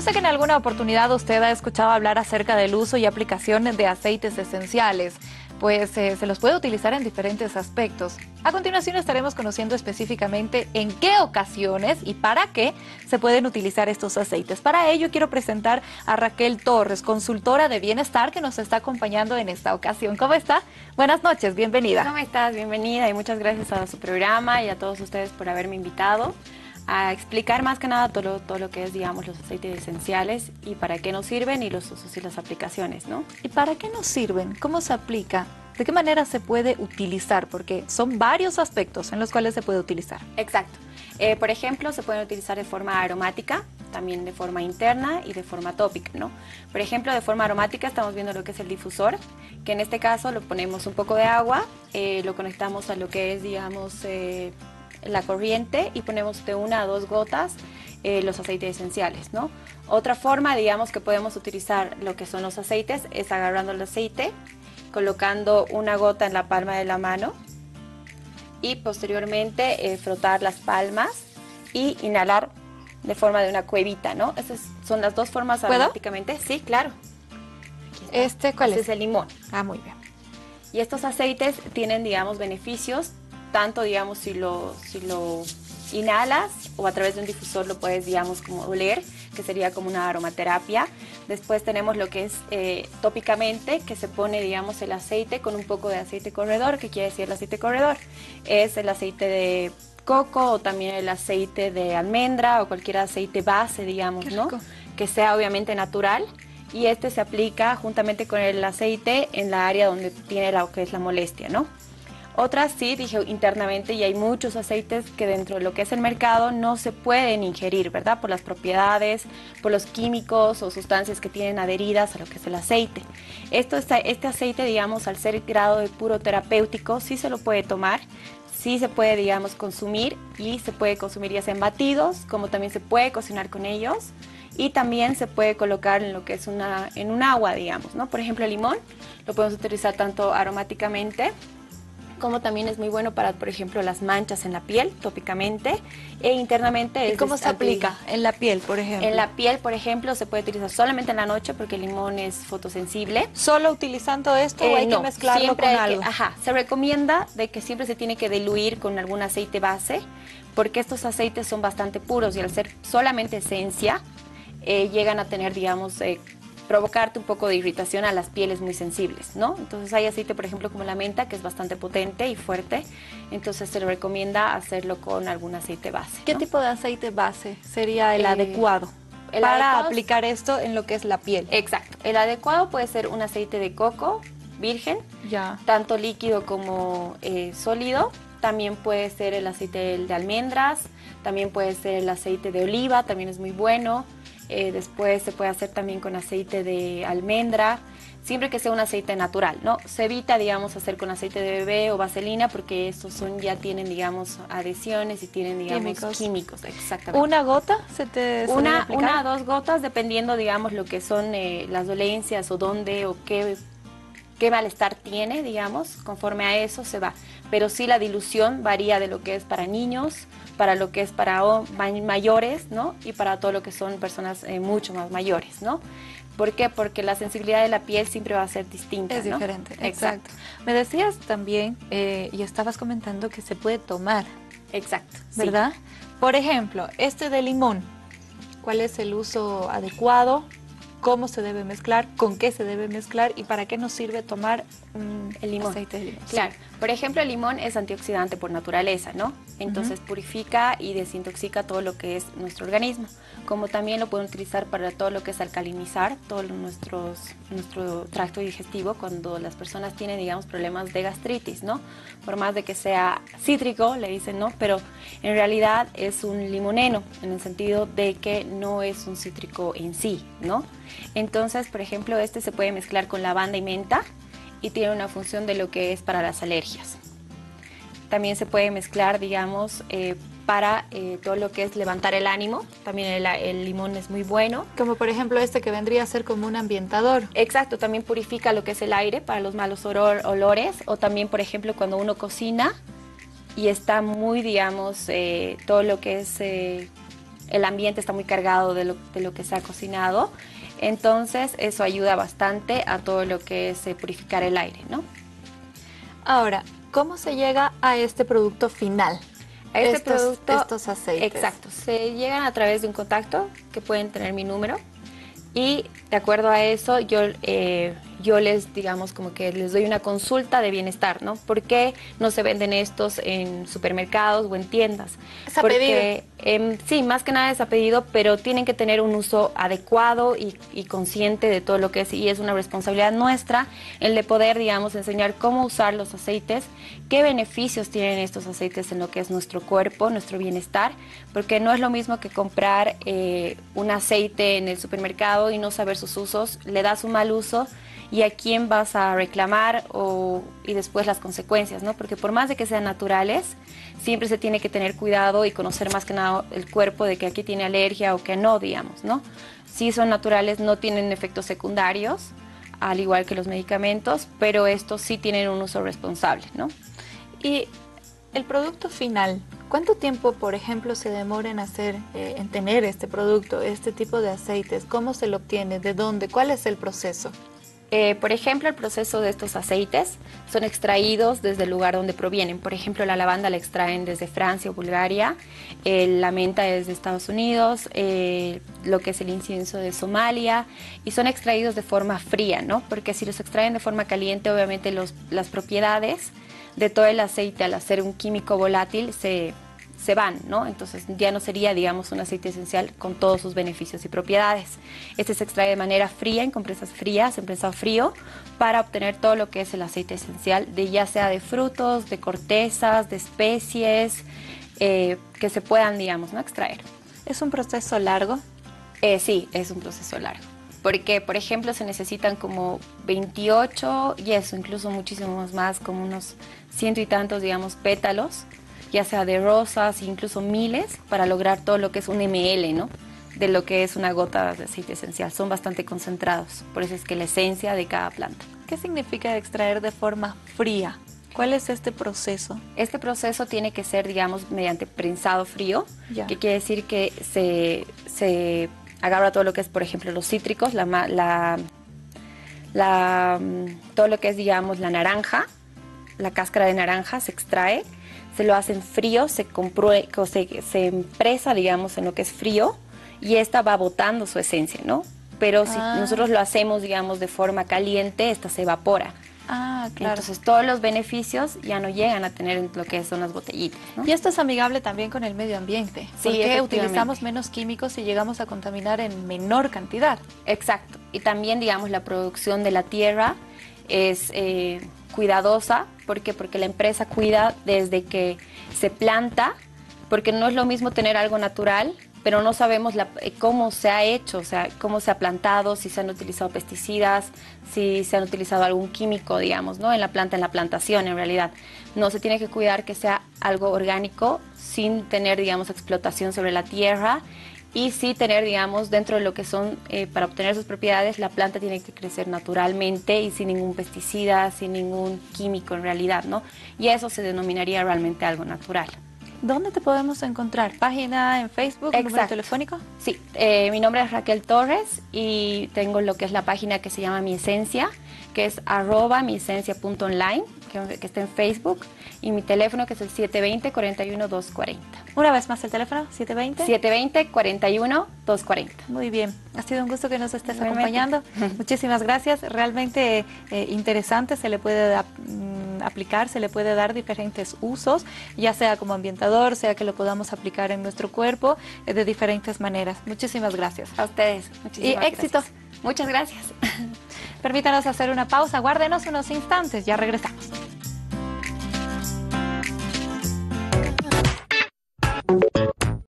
Yo sé que en alguna oportunidad usted ha escuchado hablar acerca del uso y aplicación de aceites esenciales, pues eh, se los puede utilizar en diferentes aspectos. A continuación estaremos conociendo específicamente en qué ocasiones y para qué se pueden utilizar estos aceites. Para ello quiero presentar a Raquel Torres, consultora de bienestar que nos está acompañando en esta ocasión. ¿Cómo está? Buenas noches, bienvenida. ¿Cómo estás? Bienvenida y muchas gracias a su programa y a todos ustedes por haberme invitado a explicar más que nada todo, todo lo que es, digamos, los aceites esenciales y para qué nos sirven y los usos y las aplicaciones, ¿no? ¿Y para qué nos sirven? ¿Cómo se aplica? ¿De qué manera se puede utilizar? Porque son varios aspectos en los cuales se puede utilizar. Exacto. Eh, por ejemplo, se pueden utilizar de forma aromática, también de forma interna y de forma tópica, ¿no? Por ejemplo, de forma aromática estamos viendo lo que es el difusor, que en este caso lo ponemos un poco de agua, eh, lo conectamos a lo que es, digamos, eh, la corriente y ponemos de una a dos gotas eh, los aceites esenciales, ¿no? Otra forma, digamos, que podemos utilizar lo que son los aceites es agarrando el aceite, colocando una gota en la palma de la mano y posteriormente eh, frotar las palmas y inhalar de forma de una cuevita, ¿no? Esas son las dos formas aromáticamente. Sí, claro. ¿Este cuál este es? es el limón. Ah, muy bien. Y estos aceites tienen, digamos, beneficios tanto, digamos, si lo, si lo inhalas o a través de un difusor lo puedes, digamos, como oler, que sería como una aromaterapia. Después tenemos lo que es eh, tópicamente, que se pone, digamos, el aceite con un poco de aceite corredor. ¿Qué quiere decir el aceite corredor? Es el aceite de coco o también el aceite de almendra o cualquier aceite base, digamos, ¿no? Que sea obviamente natural. Y este se aplica juntamente con el aceite en la área donde tiene lo que es la molestia, ¿no? Otras sí, dije internamente, y hay muchos aceites que dentro de lo que es el mercado no se pueden ingerir, ¿verdad? Por las propiedades, por los químicos o sustancias que tienen adheridas a lo que es el aceite. Esto este aceite, digamos, al ser grado de puro terapéutico, sí se lo puede tomar, sí se puede, digamos, consumir y se puede consumir ya sea en batidos, como también se puede cocinar con ellos y también se puede colocar en lo que es una, en un agua, digamos, ¿no? Por ejemplo, el limón lo podemos utilizar tanto aromáticamente como también es muy bueno para, por ejemplo, las manchas en la piel, tópicamente, e internamente. ¿Y cómo se aplica en la piel, por ejemplo? En la piel, por ejemplo, se puede utilizar solamente en la noche porque el limón es fotosensible. ¿Solo utilizando esto o hay no, que mezclarlo con algo? Que, ajá, se recomienda de que siempre se tiene que diluir con algún aceite base porque estos aceites son bastante puros y al ser solamente esencia, eh, llegan a tener, digamos, eh, provocarte un poco de irritación a las pieles muy sensibles, ¿no? Entonces hay aceite, por ejemplo, como la menta, que es bastante potente y fuerte, entonces se recomienda hacerlo con algún aceite base. ¿Qué tipo de aceite base sería el Eh, adecuado el para adecuado aplicar esto en lo que es la piel? Exacto. El adecuado puede ser un aceite de coco virgen, ya. tanto líquido como eh, sólido. También puede ser el aceite de almendras, también puede ser el aceite de oliva, también es muy bueno. Eh, después se puede hacer también con aceite de almendra, siempre que sea un aceite natural, ¿no? Se evita, digamos, hacer con aceite de bebé o vaselina porque estos son ya tienen, digamos, adhesiones y tienen, digamos, Químicos. químicos, exactamente. ¿Una gota se te Una, una o dos gotas, dependiendo, digamos, lo que son eh, las dolencias o dónde o qué, qué malestar tiene, digamos, conforme a eso se va. Pero sí la dilución varía de lo que es para niños, para lo que es para mayores, ¿no? Y para todo lo que son personas eh, mucho más mayores, ¿no? ¿Por qué? Porque la sensibilidad de la piel siempre va a ser distinta, Es ¿no? diferente, exacto. Me decías también, eh, y estabas comentando que se puede tomar, Exacto. sí. ¿verdad? Por ejemplo, este de limón, ¿cuál es el uso adecuado? ¿Cómo se debe mezclar? ¿Con qué se debe mezclar? ¿Y para qué nos sirve tomar mm, El limón. aceite de limón? Claro, por ejemplo, el limón es antioxidante por naturaleza, ¿no? Entonces purifica y desintoxica todo lo que es nuestro organismo. Como también lo pueden utilizar para todo lo que es alcalinizar todo nuestros, nuestro tracto digestivo cuando las personas tienen, digamos, problemas de gastritis, ¿no? Por más de que sea cítrico, le dicen, ¿no? Pero en realidad es un limoneno, en el sentido de que no es un cítrico en sí, ¿no? Entonces, por ejemplo, este se puede mezclar con lavanda y menta y tiene una función de lo que es para las alergias. También se puede mezclar, digamos, eh, para eh, todo lo que es levantar el ánimo. También el, el limón es muy bueno. Como por ejemplo este que vendría a ser como un ambientador. Exacto, también purifica lo que es el aire para los malos olor- olores. O también, por ejemplo, cuando uno cocina y está muy, digamos, eh, todo lo que es el ambiente está muy cargado de lo, de lo que se ha cocinado. Entonces eso ayuda bastante a todo lo que es eh, purificar el aire, ¿no? Ahora, ¿cómo se llega a este producto final? A este producto, estos aceites. Exacto, se llegan a través de un contacto que pueden tener mi número y de acuerdo a eso yo eh, yo les, digamos, como que les doy una consulta de bienestar, ¿no? ¿Por qué no se venden estos en supermercados o en tiendas? Es a Porque, em, sí, más que nada es a pedido, pero tienen que tener un uso adecuado y, consciente de todo lo que es, y es una responsabilidad nuestra el de poder, digamos, enseñar cómo usar los aceites, qué beneficios tienen estos aceites en lo que es nuestro cuerpo, nuestro bienestar, porque no es lo mismo que comprar eh, un aceite en el supermercado y no saber sus usos, le das un mal uso, y a quién vas a reclamar o, y después las consecuencias, ¿no? Porque por más de que sean naturales, siempre se tiene que tener cuidado y conocer más que nada el cuerpo de que aquí tiene alergia o que no, digamos, ¿no? Si son naturales, no tienen efectos secundarios, al igual que los medicamentos, pero estos sí tienen un uso responsable, ¿no? Y el producto final, ¿cuánto tiempo, por ejemplo, se demora en hacer, eh, en tener este producto, este tipo de aceites? ¿Cómo se lo obtiene? ¿De dónde? ¿Cuál es el proceso? Eh, por ejemplo, el proceso de estos aceites son extraídos desde el lugar donde provienen. Por ejemplo, la lavanda la extraen desde Francia o Bulgaria, la menta es de Estados Unidos, eh, lo que es el incienso de Somalia, y son extraídos de forma fría, ¿no? Porque si los extraen de forma caliente, obviamente las propiedades de todo el aceite al hacer un químico volátil se se van, ¿no? Entonces ya no sería, digamos, un aceite esencial con todos sus beneficios y propiedades. Este se extrae de manera fría, en compresas frías, en prensado frío, para obtener todo lo que es el aceite esencial, de ya sea de frutos, de cortezas, de especies, eh, que se puedan, digamos, ¿no? extraer. ¿Es un proceso largo? Eh, sí, es un proceso largo. Porque, por ejemplo, se necesitan como 28 y eso, incluso muchísimos más, como unos ciento y tantos, digamos, pétalos ya sea de rosas, incluso miles, para lograr todo lo que es un ml, ¿no? De lo que es una gota de aceite esencial. Son bastante concentrados, por eso es que la esencia de cada planta. ¿Qué significa extraer de forma fría? ¿Cuál es este proceso? Este proceso tiene que ser, digamos, mediante prensado frío, que quiere decir que se, se, agarra todo lo que es, por ejemplo, los cítricos, la, la, la, mm, todo lo que es, digamos, la naranja, la cáscara de naranja se extrae se lo hacen frío, se, se, se empresa, digamos, en lo que es frío y esta va botando su esencia, ¿no? Pero si ah. nosotros lo hacemos, digamos, de forma caliente, esta se evapora. Ah, claro. Entonces todos los beneficios ya no llegan a tener lo que son las botellitas. Y esto es amigable también con el medio ambiente, sí, porque utilizamos menos químicos y llegamos a contaminar en menor cantidad. Exacto. Y también, digamos, la producción de la tierra es eh, cuidadosa. ¿Por qué? Porque la empresa cuida desde que se planta, porque no es lo mismo tener algo natural, pero no sabemos eh, cómo se ha hecho, o sea, cómo se ha plantado, si se han utilizado pesticidas, si se han utilizado algún químico, digamos, ¿no? En la planta, en la plantación, en realidad. No se tiene que cuidar que sea algo orgánico sin tener, digamos, explotación sobre la tierra y sí tener, digamos, dentro de lo que son, eh, para obtener sus propiedades, la planta tiene que crecer naturalmente y sin ningún pesticida, sin ningún químico en realidad, ¿no? Y eso se denominaría realmente algo natural. ¿Dónde te podemos encontrar? ¿Página en Facebook? ¿Número telefónico? Sí, eh, mi nombre es Raquel Torres y tengo lo que es la página que se llama Mi Esencia, que es arroba miesencia.online que, está en Facebook, y mi teléfono que es el 720-41-240. Una vez más el teléfono, 720. 720-41-240. Muy bien, ha sido un gusto que nos estés acompañando. Muchísimas gracias, realmente eh, interesante, se le puede mm, aplicar, se le puede dar diferentes usos, ya sea como ambientador, sea que lo podamos aplicar en nuestro cuerpo eh, de diferentes maneras. Muchísimas gracias. A ustedes. Muchísimas y éxito. Muchas gracias. Permítanos hacer una pausa, guárdenos unos instantes, ya regresamos.